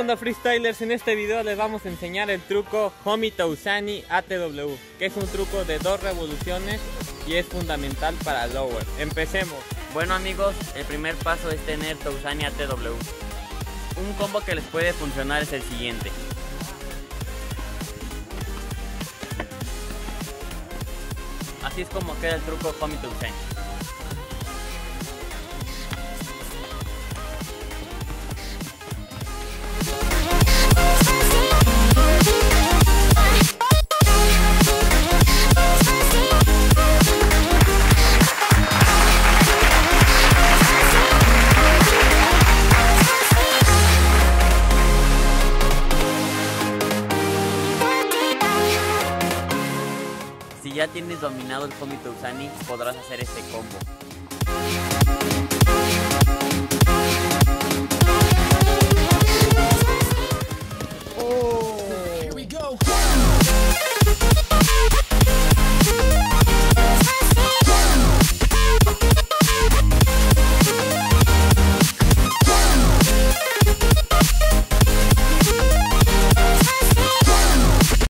onda freestylers? En este video les vamos a enseñar el truco Homi Tousani ATW, que es un truco de dos revoluciones y es fundamental para lower. Empecemos. Bueno amigos, el primer paso es tener Tousani ATW. Un combo que les puede funcionar es el siguiente. Así es como queda el truco Homi Tousani. Si ya tienes dominado el Komi Tousani, podrás hacer este combo. Oh.